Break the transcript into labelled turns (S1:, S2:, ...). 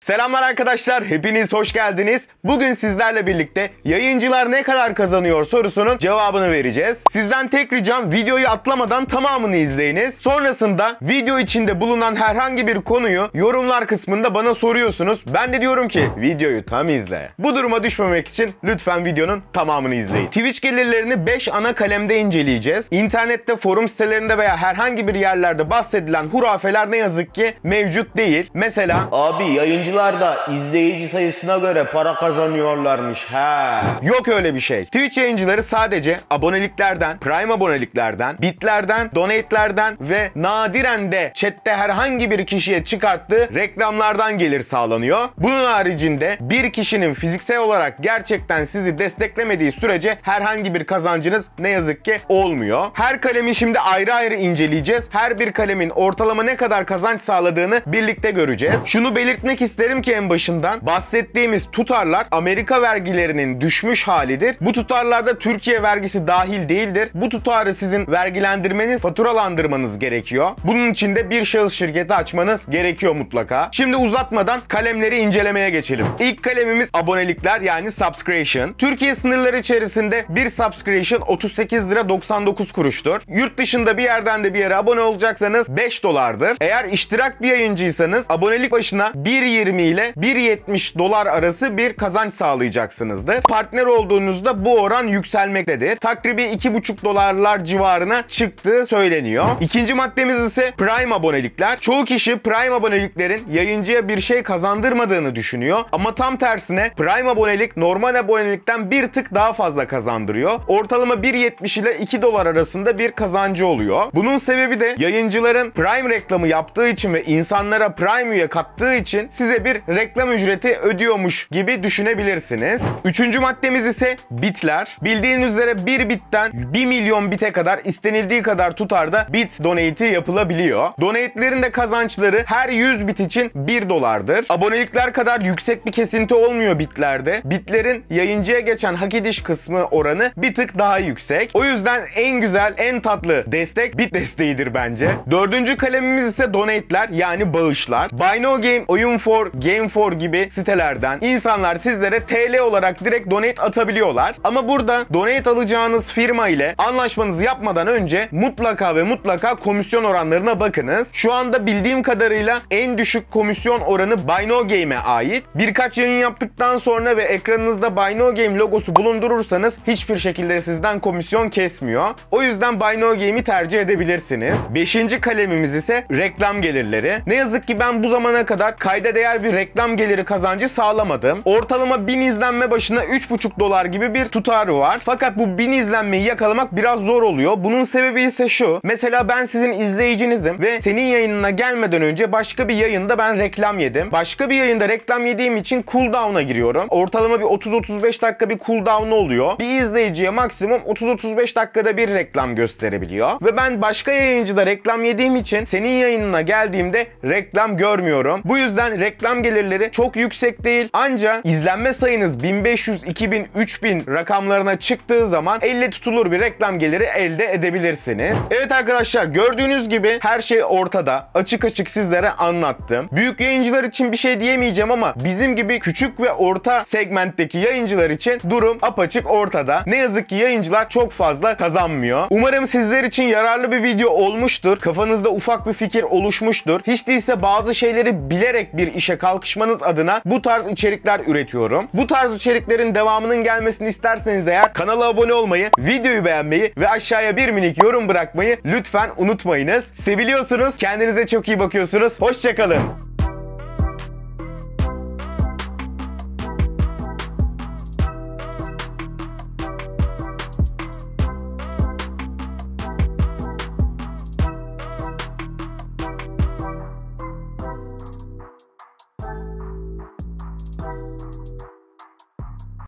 S1: Selamlar arkadaşlar, hepiniz hoş geldiniz. Bugün sizlerle birlikte yayıncılar ne kadar kazanıyor sorusunun cevabını vereceğiz. Sizden tek ricam videoyu atlamadan tamamını izleyiniz. Sonrasında video içinde bulunan herhangi bir konuyu yorumlar kısmında bana soruyorsunuz. Ben de diyorum ki videoyu tam izle. Bu duruma düşmemek için lütfen videonun tamamını izleyin. Twitch gelirlerini 5 ana kalemde inceleyeceğiz. İnternette, forum sitelerinde veya herhangi bir yerlerde bahsedilen hurafeler ne yazık ki mevcut değil. Mesela
S2: Abi yayıncılar da izleyici sayısına göre para kazanıyorlarmış he.
S1: Yok öyle bir şey. Twitch yayıncıları sadece aboneliklerden, Prime aboneliklerden, bitlerden, donate'lerden ve nadiren de chatte herhangi bir kişiye çıkarttığı reklamlardan gelir sağlanıyor. Bunun haricinde bir kişinin fiziksel olarak gerçekten sizi desteklemediği sürece herhangi bir kazancınız ne yazık ki olmuyor. Her kalemi şimdi ayrı ayrı inceleyeceğiz. Her bir kalemin ortalama ne kadar kazanç sağladığını birlikte göreceğiz. Şunu belirtmek isterim ki en başından bahsettiğimiz tutarlar Amerika vergilerinin düşmüş halidir. Bu tutarlarda Türkiye vergisi dahil değildir. Bu tutarı sizin vergilendirmeniz, faturalandırmanız gerekiyor. Bunun için de bir şahıs şirketi açmanız gerekiyor mutlaka. Şimdi uzatmadan kalemleri incelemeye geçelim. İlk kalemimiz abonelikler yani subscription. Türkiye sınırları içerisinde bir subscription 38 lira 99 kuruştur. Yurt dışında bir yerden de bir yere abone olacaksanız 5 dolardır. Eğer iştirak bir yayıncıysanız abonelik başına 1.20 ile 1.70 dolar arası bir kazanç sağlayacaksınızdır. Partner olduğunuzda bu oran yükselmektedir. Takribi 2.5 dolarlar civarına çıktığı söyleniyor. İkinci maddemiz ise Prime abonelikler. Çoğu kişi Prime aboneliklerin yayıncıya bir şey kazandırmadığını düşünüyor. Ama tam tersine Prime abonelik normal abonelikten bir tık daha fazla kazandırıyor. Ortalama 1.70 ile 2 dolar arasında bir kazancı oluyor. Bunun sebebi de yayıncıların Prime reklamı yaptığı için ve insanlara Prime üye kattığı için size bir reklam ücreti ödüyormuş gibi düşünebilirsiniz. Üçüncü maddemiz ise bitler. Bildiğiniz üzere bir bitten 1 milyon bite kadar istenildiği kadar tutarda bit donate'i yapılabiliyor. Donate'lerin de kazançları her 100 bit için 1 dolardır. Abonelikler kadar yüksek bir kesinti olmuyor bitlerde. Bitlerin yayıncıya geçen hak ediş kısmı oranı bir tık daha yüksek. O yüzden en güzel, en tatlı destek bit desteğidir bence. Dördüncü kalemimiz ise donate'ler yani bağışlar. Buy No Game, Oyun for, Game for gibi sitelerden insanlar sizlere TL olarak direkt donate atabiliyorlar. Ama burada donate alacağınız firma ile anlaşmanızı yapmadan önce mutlaka ve mutlaka komisyon oranlarına bakınız. Şu anda bildiğim kadarıyla en düşük komisyon oranı Buy Game'e ait. Birkaç yayın yaptıktan sonra ve ekranınızda Buy Game logosu bulundurursanız hiçbir şekilde sizden komisyon kesmiyor. O yüzden Buy Game'i tercih edebilirsiniz. Beşinci kalemimiz ise reklam gelirleri. Ne yazık ki ben bu zamana kadar kayda değer bir reklam geliri kazancı sağlamadım. Ortalama 1000 izlenme başına 3,5 dolar gibi bir tutarı var. Fakat bu 1000 izlenmeyi yakalamak biraz zor oluyor. Bunun sebebi ise şu. Mesela ben sizin izleyicinizim ve senin yayınına gelmeden önce başka bir yayında ben reklam yedim. Başka bir yayında reklam yediğim için cooldown'a giriyorum. Ortalama bir 30-35 dakika bir cooldown oluyor. Bir izleyiciye maksimum 30-35 dakikada bir reklam gösterebiliyor. Ve ben başka yayıncıda reklam yediğim için senin yayınına geldiğimde reklam görmüyorum. Bu yüzden reklam gelirleri çok yüksek değil. Ancak izlenme sayınız 1500, 2000, 3000 rakamlarına çıktığı zaman elle tutulur bir reklam geliri elde edebilirsiniz. Evet arkadaşlar gördüğünüz gibi her şey ortada. Açık açık sizlere anlattım. Büyük yayıncılar için bir şey diyemeyeceğim ama bizim gibi küçük ve orta segmentteki yayıncılar için durum apaçık ortada. Ne yazık ki yayıncılar çok fazla kazanmıyor. Umarım sizler için yararlı bir video olmuştur. Kafanızda ufak bir fikir oluşmuştur. Hiç değilse bazı şeyleri bilerek bir işe kalkışmanız adına bu tarz içerikler üretiyorum. Bu tarz içeriklerin devamının gelmesini isterseniz eğer kanala abone olmayı, videoyu beğenmeyi ve aşağıya bir minik yorum bırakmayı lütfen unutmayınız. Seviliyorsunuz, kendinize çok iyi bakıyorsunuz. Hoşçakalın.